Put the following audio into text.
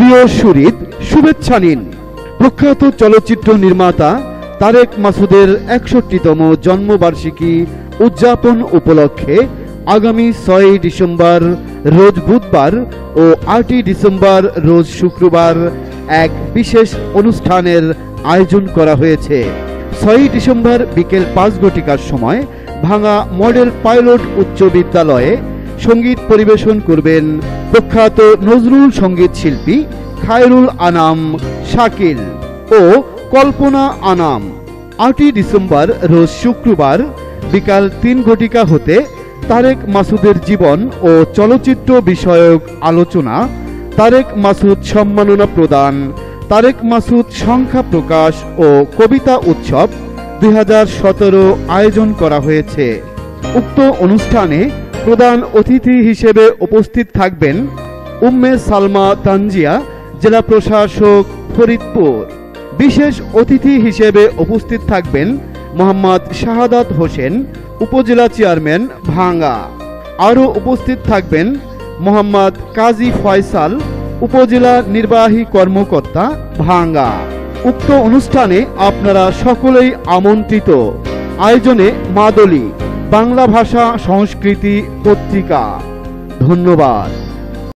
প্রিয় সুরিদ শুভেচ্ছা নিন। প্রখ্যাত চলচ্চিত্র নির্মাতা তারেক মাসুদের একষট্টিতম জন্মবার্ষিকী উদযাপন উপলক্ষে আগামী ছয়ই ডিসেম্বর রোজ বুধবার ও আটই ডিসেম্বর রোজ শুক্রবার এক বিশেষ অনুষ্ঠানের আয়োজন করা হয়েছে। ছয়ই ডিসেম্বর বিকেল পাঁচ ঘটিকার সময় ভাঙা মডেল পাইলট উচ্চ বিদ্যালয়ে সংগীত পরিবেশন করবেন প্রখ্যাত নজরুল সংগীত শিল্পী খায়রুল আনাম শাকিল ও কল্পনা আনাম। আটই ডিসেম্বর রোজ শুক্রবার বিকাল তিন ঘটিকা হতে তারেক মাসুদের জীবন ও চলচ্চিত্র বিষয়ক আলোচনা, তারেক মাসুদ সম্মাননা প্রদান, তারেক মাসুদ সংখ্যা প্রকাশ ও কবিতা উৎসব দুই হাজার সতেরো আয়োজন করা হয়েছে। উক্ত অনুষ্ঠানে প্রধান অতিথি হিসেবে উপস্থিত থাকবেন উম্মে সালমা তানজিয়া, জেলা প্রশাসক ফরিদপুর। বিশেষ অতিথি হিসেবে উপস্থিত থাকবেন মোহাম্মদ শাহাদাত হোসেন, উপজেলা চেয়ারম্যান ভাঙ্গা। আরও উপস্থিত থাকবেন মোহাম্মদ কাজী ফয়সাল, উপজেলা নির্বাহী কর্মকর্তা ভাঙ্গা। উক্ত অনুষ্ঠানে আপনারা সকলেই আমন্ত্রিত। আয়োজনে মাদলি। বাংলা ভাষা সংস্কৃতি পত্রিকা। ধন্যবাদ।